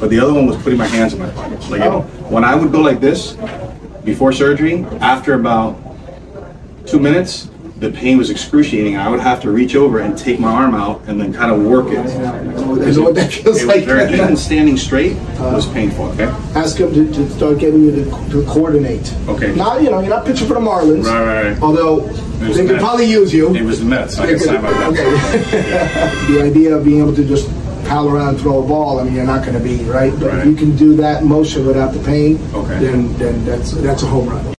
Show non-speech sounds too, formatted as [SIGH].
but the other one was putting my hands in my pockets. Like Oh. when I would go like this before surgery, after about two minutes, the pain was excruciating. I would have to reach over and take my arm out and then kind of work it. I know what that feels like. very, even standing straight was painful. Okay. Ask him to, to start getting you to, to coordinate. Okay. Not, you know, you're not pitching for the Marlins. Right, right, right. Although they could probably use you. It was the Mets. I can sign my. Okay. [LAUGHS] the idea of being able to just pal around and throw a ball, I mean, you're not going to be, right? But Right. if you can do that motion without the pain, Okay. then, then that's, that's a home run.